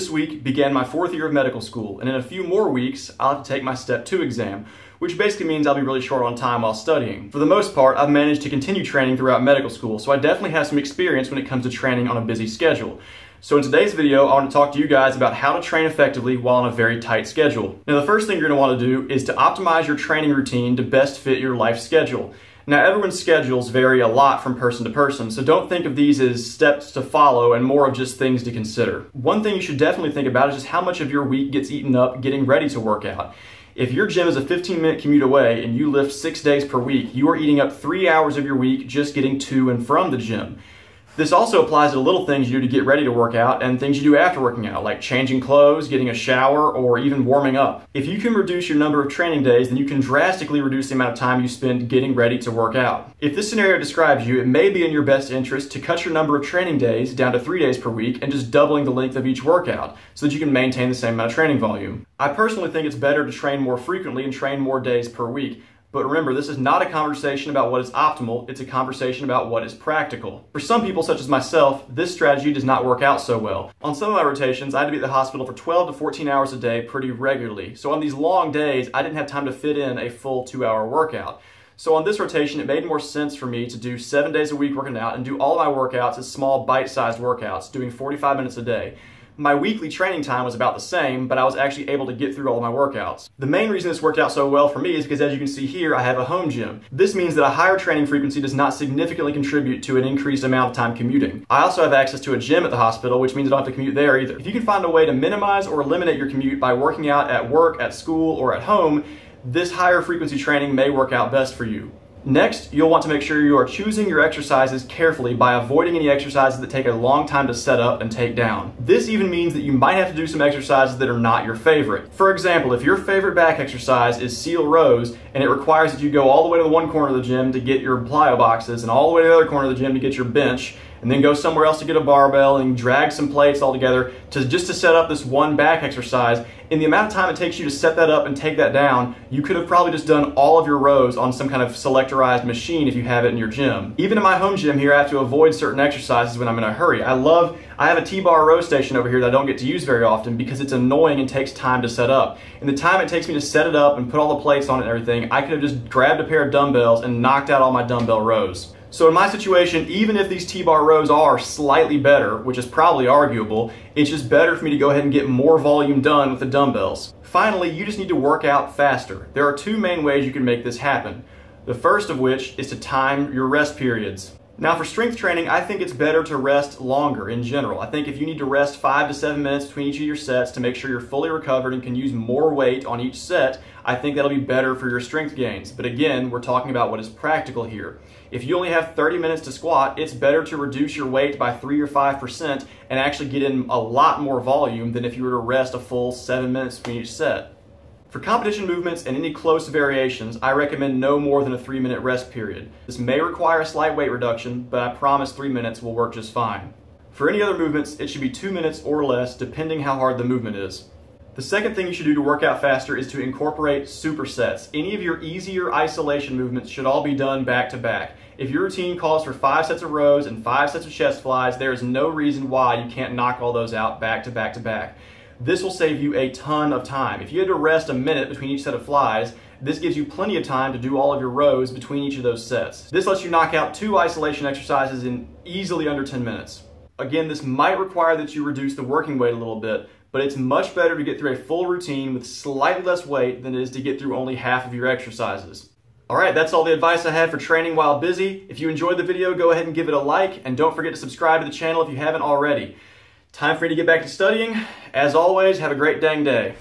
This week began my fourth year of medical school, and in a few more weeks, I'll have to take my Step 2 exam, which basically means I'll be really short on time while studying. For the most part, I've managed to continue training throughout medical school, so I definitely have some experience when it comes to training on a busy schedule. So in today's video, I want to talk to you guys about how to train effectively while on a very tight schedule. Now the first thing you're going to want to do is to optimize your training routine to best fit your life schedule. Now, everyone's schedules vary a lot from person to person, so don't think of these as steps to follow and more of just things to consider. One thing you should definitely think about is just how much of your week gets eaten up getting ready to work out. If your gym is a 15 minute commute away and you lift six days per week, you are eating up three hours of your week just getting to and from the gym. This also applies to little things you do to get ready to work out and things you do after working out, like changing clothes, getting a shower, or even warming up. If you can reduce your number of training days, then you can drastically reduce the amount of time you spend getting ready to work out. If this scenario describes you, it may be in your best interest to cut your number of training days down to three days per week and just doubling the length of each workout so that you can maintain the same amount of training volume. I personally think it's better to train more frequently and train more days per week. But remember, this is not a conversation about what is optimal, it's a conversation about what is practical. For some people, such as myself, this strategy does not work out so well. On some of my rotations, I had to be at the hospital for 12 to 14 hours a day pretty regularly. So on these long days, I didn't have time to fit in a full two hour workout. So on this rotation, it made more sense for me to do seven days a week working out and do all my workouts as small bite-sized workouts, doing 45 minutes a day my weekly training time was about the same, but I was actually able to get through all my workouts. The main reason this worked out so well for me is because as you can see here, I have a home gym. This means that a higher training frequency does not significantly contribute to an increased amount of time commuting. I also have access to a gym at the hospital, which means I don't have to commute there either. If you can find a way to minimize or eliminate your commute by working out at work, at school, or at home, this higher frequency training may work out best for you. Next, you'll want to make sure you are choosing your exercises carefully by avoiding any exercises that take a long time to set up and take down. This even means that you might have to do some exercises that are not your favorite. For example, if your favorite back exercise is seal rows and it requires that you go all the way to the one corner of the gym to get your plyo boxes and all the way to the other corner of the gym to get your bench, and then go somewhere else to get a barbell and drag some plates all together to just to set up this one back exercise. In the amount of time it takes you to set that up and take that down, you could have probably just done all of your rows on some kind of selectorized machine if you have it in your gym. Even in my home gym here, I have to avoid certain exercises when I'm in a hurry. I love, I have a T-bar row station over here that I don't get to use very often because it's annoying and takes time to set up. In the time it takes me to set it up and put all the plates on it and everything, I could have just grabbed a pair of dumbbells and knocked out all my dumbbell rows. So in my situation, even if these T-bar rows are slightly better, which is probably arguable, it's just better for me to go ahead and get more volume done with the dumbbells. Finally, you just need to work out faster. There are two main ways you can make this happen. The first of which is to time your rest periods. Now for strength training, I think it's better to rest longer in general. I think if you need to rest five to seven minutes between each of your sets to make sure you're fully recovered and can use more weight on each set, I think that'll be better for your strength gains. But again, we're talking about what is practical here. If you only have 30 minutes to squat, it's better to reduce your weight by three or 5% and actually get in a lot more volume than if you were to rest a full seven minutes between each set. For competition movements and any close variations, I recommend no more than a three minute rest period. This may require a slight weight reduction, but I promise three minutes will work just fine. For any other movements, it should be two minutes or less, depending how hard the movement is. The second thing you should do to work out faster is to incorporate supersets. Any of your easier isolation movements should all be done back to back. If your routine calls for five sets of rows and five sets of chest flies, there is no reason why you can't knock all those out back to back to back. This will save you a ton of time. If you had to rest a minute between each set of flies, this gives you plenty of time to do all of your rows between each of those sets. This lets you knock out two isolation exercises in easily under 10 minutes. Again, this might require that you reduce the working weight a little bit, but it's much better to get through a full routine with slightly less weight than it is to get through only half of your exercises. Alright, that's all the advice I have for training while busy. If you enjoyed the video, go ahead and give it a like, and don't forget to subscribe to the channel if you haven't already. Time for me to get back to studying. As always, have a great dang day.